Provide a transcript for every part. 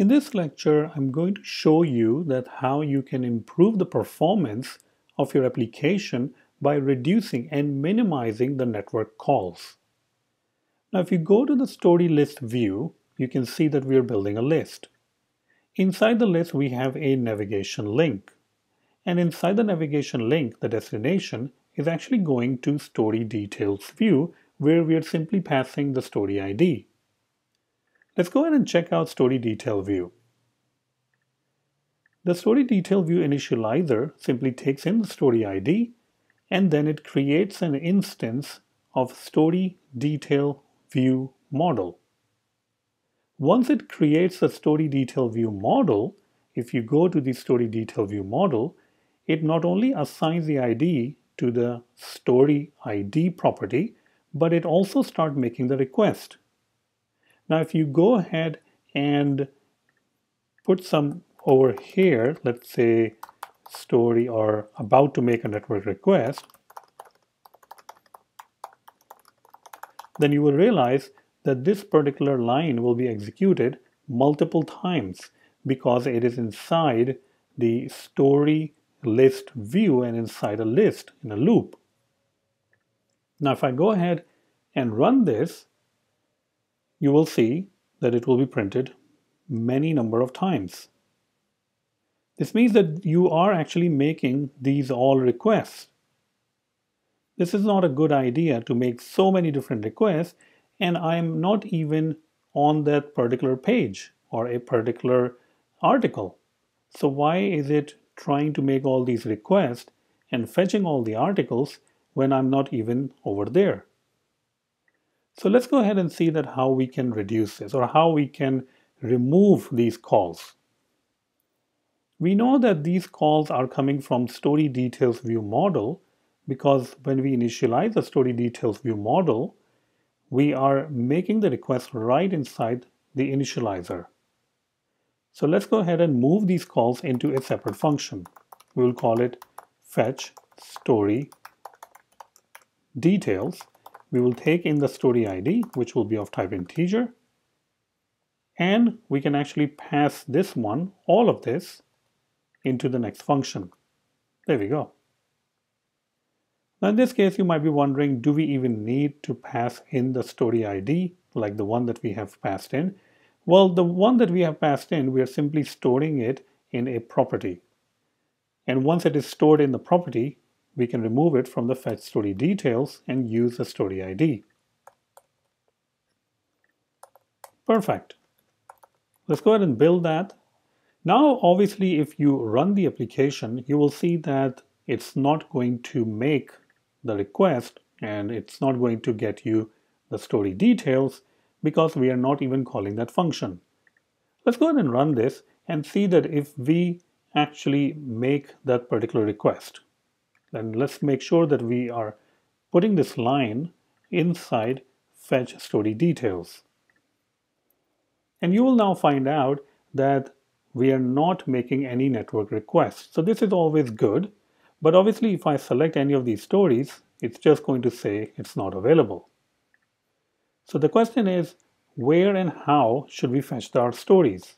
In this lecture, I'm going to show you that how you can improve the performance of your application by reducing and minimizing the network calls. Now, if you go to the story list view, you can see that we are building a list. Inside the list, we have a navigation link. And inside the navigation link, the destination is actually going to story details view, where we are simply passing the story ID. Let's go ahead and check out story detail view. The story detail view initializer simply takes in the story ID and then it creates an instance of story detail view model. Once it creates a story detail view model, if you go to the story detail view model, it not only assigns the ID to the story ID property, but it also starts making the request. Now, if you go ahead and put some over here, let's say story or about to make a network request, then you will realize that this particular line will be executed multiple times because it is inside the story list view and inside a list in a loop. Now if I go ahead and run this, you will see that it will be printed many number of times. This means that you are actually making these all requests. This is not a good idea to make so many different requests and I'm not even on that particular page or a particular article. So why is it trying to make all these requests and fetching all the articles when I'm not even over there? So let's go ahead and see that how we can reduce this or how we can remove these calls. We know that these calls are coming from story details view model because when we initialize the story details view model, we are making the request right inside the initializer. So let's go ahead and move these calls into a separate function. We will call it fetch story details. We will take in the story ID, which will be of type integer. And we can actually pass this one, all of this, into the next function. There we go. Now in this case, you might be wondering, do we even need to pass in the story ID like the one that we have passed in? Well, the one that we have passed in, we are simply storing it in a property. And once it is stored in the property, we can remove it from the fetch story details and use the story ID. Perfect. Let's go ahead and build that. Now, obviously, if you run the application, you will see that it's not going to make the request and it's not going to get you the story details because we are not even calling that function. Let's go ahead and run this and see that if we actually make that particular request, then let's make sure that we are putting this line inside fetch story details. And you will now find out that we are not making any network requests. So this is always good but obviously, if I select any of these stories, it's just going to say it's not available. So the question is, where and how should we fetch our stories?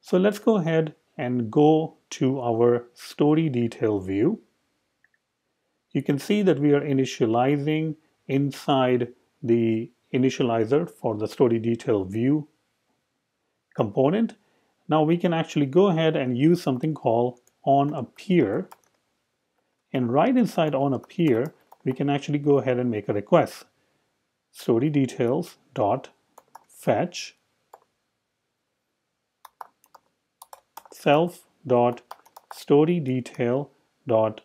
So let's go ahead and go to our story detail view. You can see that we are initializing inside the initializer for the story detail view component. Now we can actually go ahead and use something called on appear. And right inside on appear, we can actually go ahead and make a request. Story details dot fetch self dot story detail dot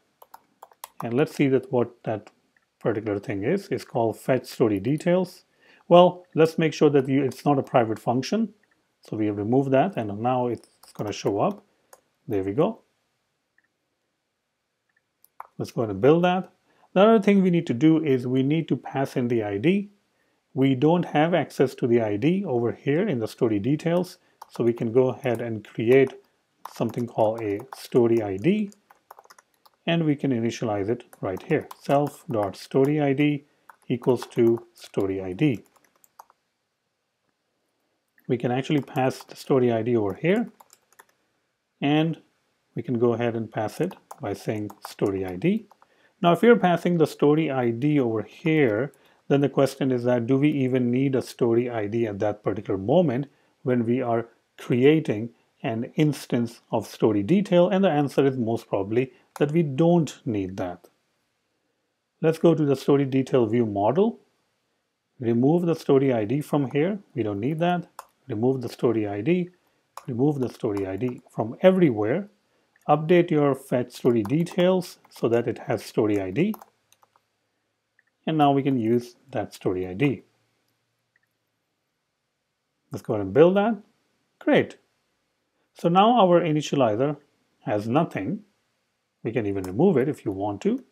and let's see that what that particular thing is. Is called fetch story details. Well let's make sure that you, it's not a private function. So we have removed that and now it's going to show up. There we go. Let's go ahead and build that. The other thing we need to do is we need to pass in the ID. We don't have access to the ID over here in the story details, so we can go ahead and create something called a story ID, and we can initialize it right here. Self.storyid equals to story ID. we can actually pass the story ID over here and we can go ahead and pass it by saying story ID. Now if you're passing the story ID over here then the question is that do we even need a story ID at that particular moment when we are creating an instance of story detail and the answer is most probably that we don't need that. Let's go to the story detail view model. Remove the story ID from here. We don't need that. Remove the story ID. Remove the story ID from everywhere. Update your fetch story details so that it has story ID. And now we can use that story ID. Let's go ahead and build that. Great. So now our initializer has nothing. We can even remove it if you want to.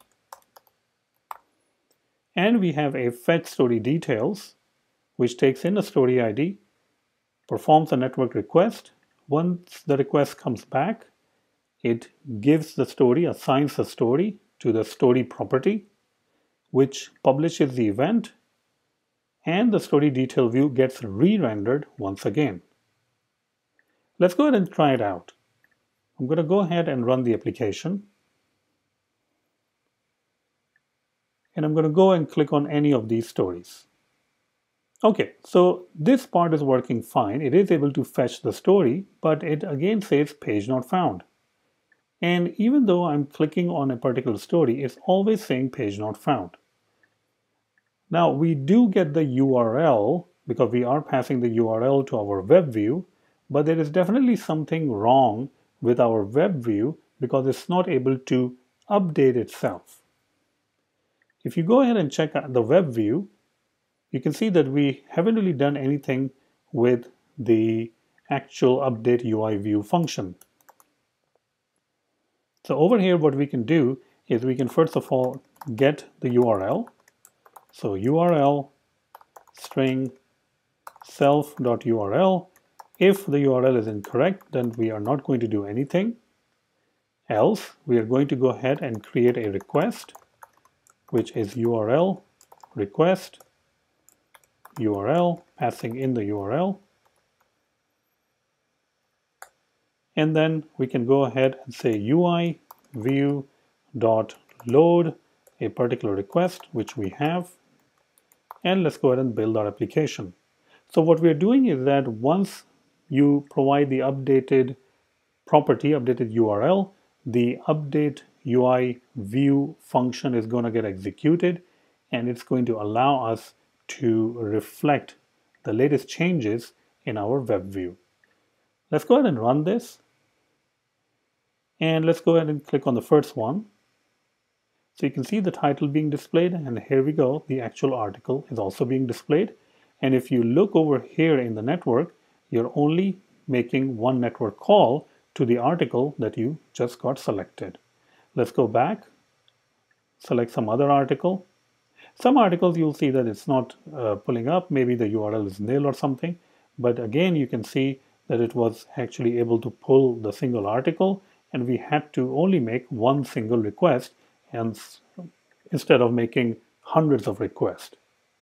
And we have a fetch story details, which takes in a story ID, performs a network request. Once the request comes back, it gives the story, assigns the story to the story property, which publishes the event, and the story detail view gets re-rendered once again. Let's go ahead and try it out. I'm going to go ahead and run the application. And I'm going to go and click on any of these stories. Okay, so this part is working fine. It is able to fetch the story, but it again says page not found. And even though I'm clicking on a particular story, it's always saying page not found. Now we do get the URL because we are passing the URL to our web view, but there is definitely something wrong with our web view because it's not able to update itself. If you go ahead and check the web view, you can see that we haven't really done anything with the actual update UI view function. So over here, what we can do is we can first of all get the URL. So URL string self.url if the URL is incorrect, then we are not going to do anything. Else, we are going to go ahead and create a request, which is URL request URL, passing in the URL. And then we can go ahead and say UI view dot load a particular request, which we have. And let's go ahead and build our application. So what we're doing is that once you provide the updated property, updated URL, the update UI view function is going to get executed and it's going to allow us to reflect the latest changes in our web view. Let's go ahead and run this. And let's go ahead and click on the first one. So you can see the title being displayed and here we go, the actual article is also being displayed. And if you look over here in the network, you're only making one network call to the article that you just got selected. Let's go back, select some other article. Some articles you'll see that it's not uh, pulling up, maybe the URL is nil or something, but again you can see that it was actually able to pull the single article and we had to only make one single request and instead of making hundreds of requests.